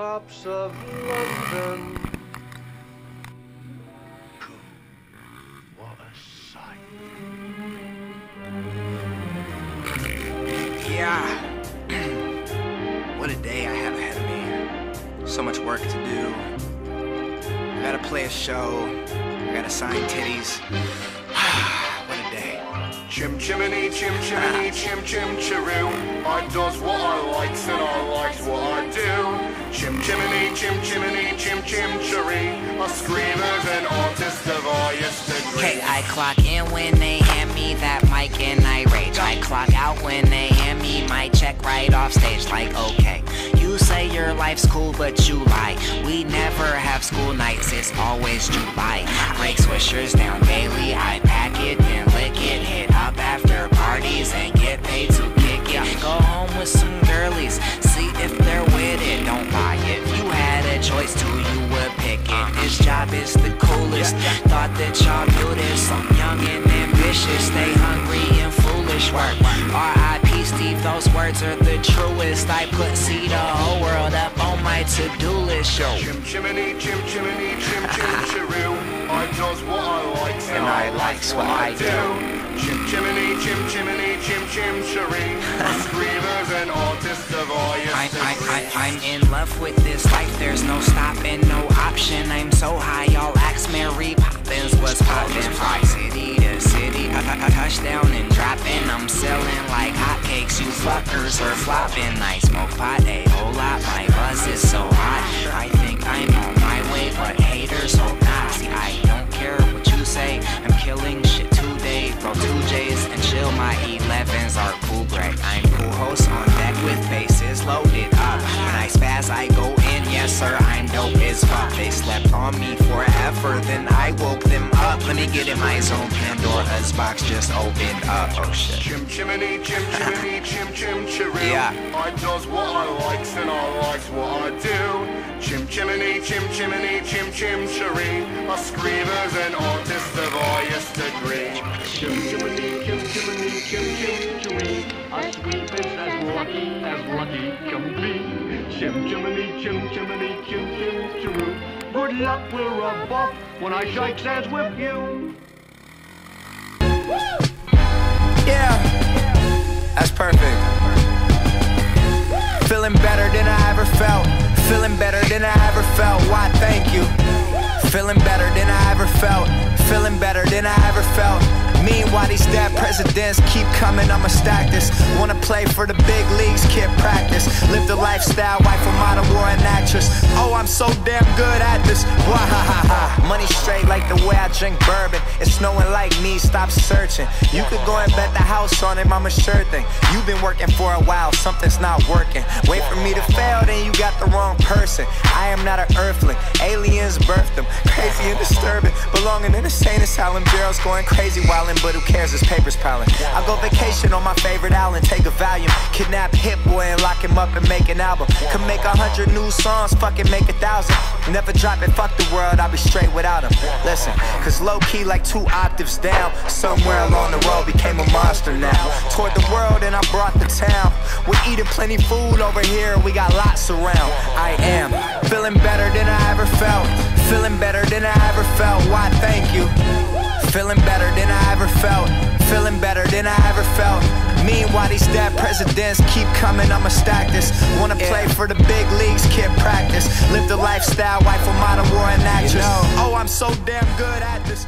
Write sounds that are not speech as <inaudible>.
rooftops of London. What a sight. Yeah. <clears throat> what a day I have ahead of me. So much work to do. I gotta play a show. I gotta sign titties. <sighs> what a day. Chim chimney, chim chimney, chim chim chiroo. I does what I likes and I likes what I do. Chim chimney, chim chimney, chim chim. A screamers and artist of highest degree. Okay, I clock in when they hand me that mic and I rage. I clock out when they hand me my check right off stage. Like, okay, you say your life's cool, but you lie. We never have school nights, it's always July. Break swishers down daily, I pack it and lick it. Hit up after parties and foolish. Work. R.I.P. Steve, those words are the truest. I put see the whole world up on my to-do list. Yo. Chim chimney, chim chimney, chim chim <laughs> chiroo. I does what I likes and, I likes what I do. Chim chimney, chim chimney, chim chim chiree. A <laughs> screamers and artist of I, highest I, degree. I, I'm in love with this life, there's no stopping, no option. I'm so high, y'all ask Mary Poppins what's poppin'. Fly city to city, a, a, a touchdown and dropping. I'm fuckers are flopping. I smoke pot a whole lot, my buzz is so hot. I think I'm on my way, but haters hope not. See, I don't care what you say, I'm killing shit today. Throw two J's and chill, my 11s are cool gray. I'm fuck. They slept on me forever, then I woke them up. Let me get in my zone, Pandora's box just opened up. Oh shit. Chim chimney, chim chimney, chim chim chiroo. Yeah. I does what I likes and I likes what I do. Chim chimney, chim chimney, chim chim chiree. A screamers and artist of highest degree. Chim chimney, chim chimney, chim chim chimney. A is as lucky as lucky can be. Chim chimney, chim chimney, chim chim chiroo. Good luck, we're above when I shake hands with you. Yeah. That's perfect. Feeling better than I ever felt. Feeling better than I ever felt. Why, thank you. Feeling better than I ever felt. Feeling better than I ever felt. Meanwhile, these dead presidents keep coming, I'ma stack this. Wanna play for the big leagues, kid practice. Live the lifestyle, wife a model, war an actress. Oh, I'm so damn good at this. Wah ha ha ha. Money straight like the way I drink bourbon. It's snowing like me, stop searching. You could go and bet the house on it, mama sure thing. You've been working for a while, something's not working. Wait for me to fail, then you got the wrong person. I am not an earthling, aliens birthed them. Crazy and disturbing, belonging in a insane asylum. Girls going crazy but who cares? His papers piling. I go vacation on my favorite island, take a volume. kidnap Hit Boy and lock him up and make an album. Could make a hundred new songs, fucking make a thousand. Never drop it, fuck the world, I'll be straight without him. Listen, cause low key like two octaves down. Somewhere along the road became a monster now. Toward the world and I brought the town. We're eating plenty food over here, we got lots around. I am feeling better than I ever felt. Feeling better than I ever felt. Why, thank you. Feeling better than I ever felt. Feeling better than I ever felt. Meanwhile, these dead presidents keep coming, I'ma stack this. Wanna play for the big leagues, kid practice. Live the lifestyle, wife a model, war an actress. Oh, I'm so damn good at this.